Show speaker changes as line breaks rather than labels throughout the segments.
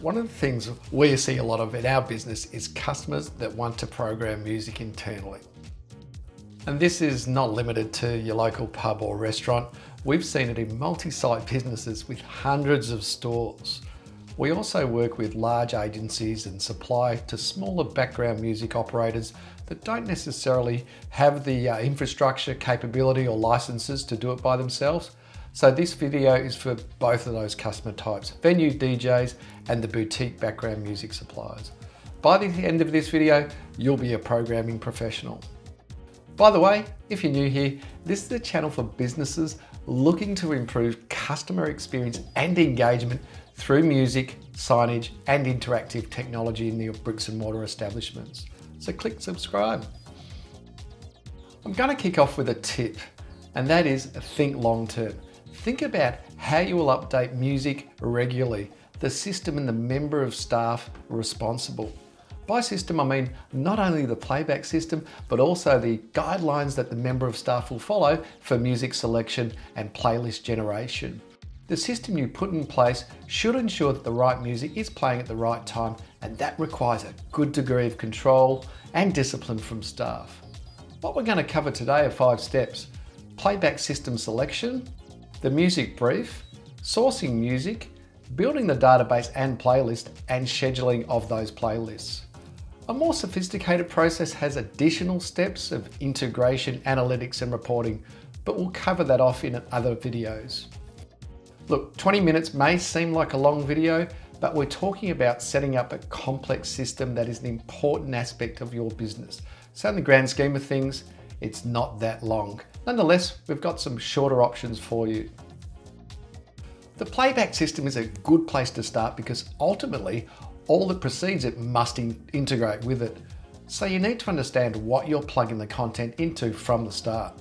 One of the things we see a lot of in our business is customers that want to program music internally. And this is not limited to your local pub or restaurant. We've seen it in multi-site businesses with hundreds of stores. We also work with large agencies and supply to smaller background music operators that don't necessarily have the uh, infrastructure, capability or licenses to do it by themselves. So this video is for both of those customer types, venue DJs and the boutique background music suppliers. By the end of this video, you'll be a programming professional. By the way, if you're new here, this is a channel for businesses looking to improve customer experience and engagement through music, signage, and interactive technology in the bricks and mortar establishments. So click subscribe. I'm going to kick off with a tip, and that is think long term. Think about how you will update music regularly, the system and the member of staff responsible. By system, I mean not only the playback system, but also the guidelines that the member of staff will follow for music selection and playlist generation. The system you put in place should ensure that the right music is playing at the right time, and that requires a good degree of control and discipline from staff. What we're going to cover today are five steps. Playback system selection, the music brief, sourcing music, building the database and playlist, and scheduling of those playlists. A more sophisticated process has additional steps of integration, analytics, and reporting, but we'll cover that off in other videos. Look, 20 minutes may seem like a long video, but we're talking about setting up a complex system that is an important aspect of your business. So in the grand scheme of things, it's not that long. Nonetheless, we've got some shorter options for you. The playback system is a good place to start because ultimately all that precedes it must in integrate with it. So you need to understand what you're plugging the content into from the start.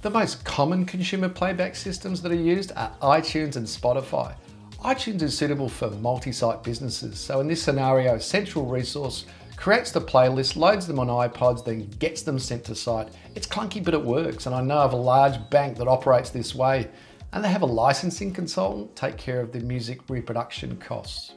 The most common consumer playback systems that are used are iTunes and Spotify. iTunes is suitable for multi-site businesses. So in this scenario, Central Resource creates the playlist, loads them on iPods, then gets them sent to site. It's clunky, but it works. And I know of a large bank that operates this way and they have a licensing consultant take care of the music reproduction costs.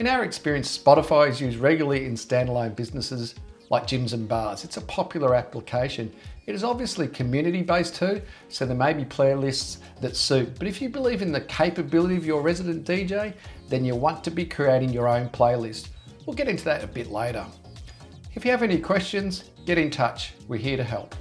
In our experience, Spotify is used regularly in standalone businesses like gyms and bars. It's a popular application. It is obviously community based too, so there may be playlists that suit. But if you believe in the capability of your resident DJ, then you want to be creating your own playlist. We'll get into that a bit later. If you have any questions, get in touch. We're here to help.